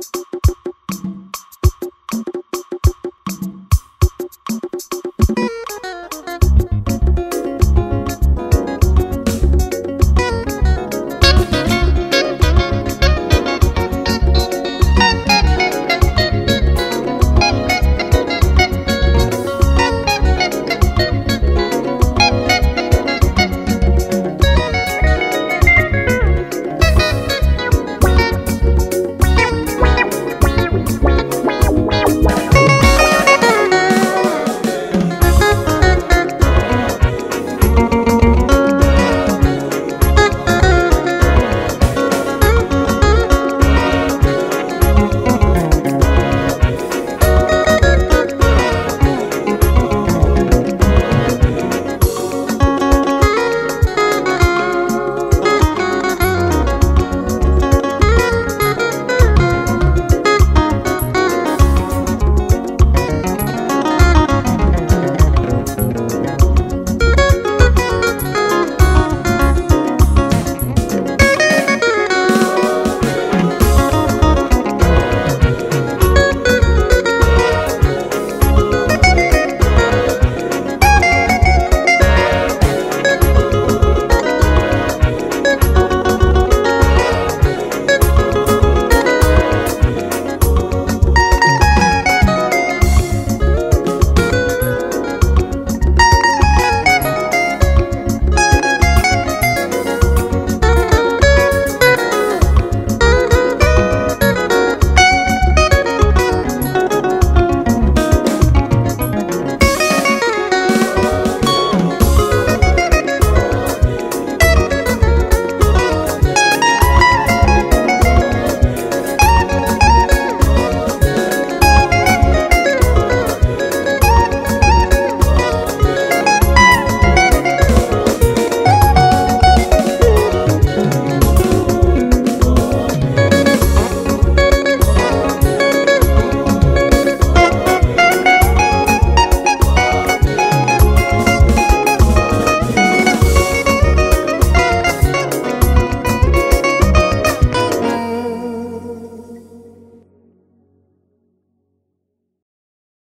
you